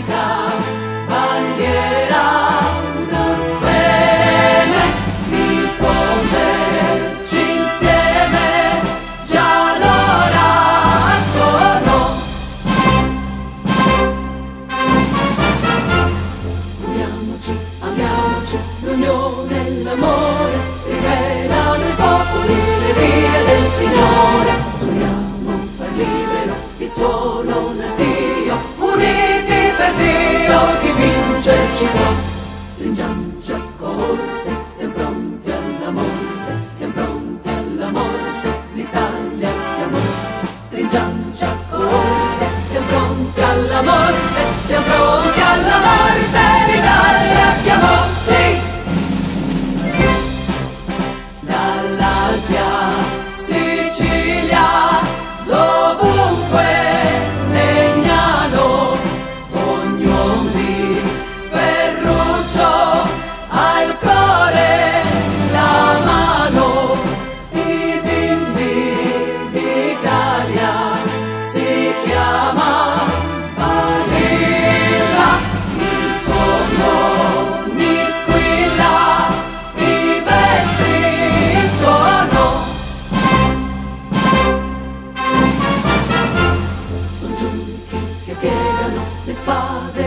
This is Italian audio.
musica, bandiera, una speme, diffonderci insieme, già l'ora sono. Uniamoci, amiamoci, l'unione e l'amore, rivelano i popoli le vie del Signore. Torniamo far libero il suolo nativo per Dio chi vince ci può, stringiamo. Father.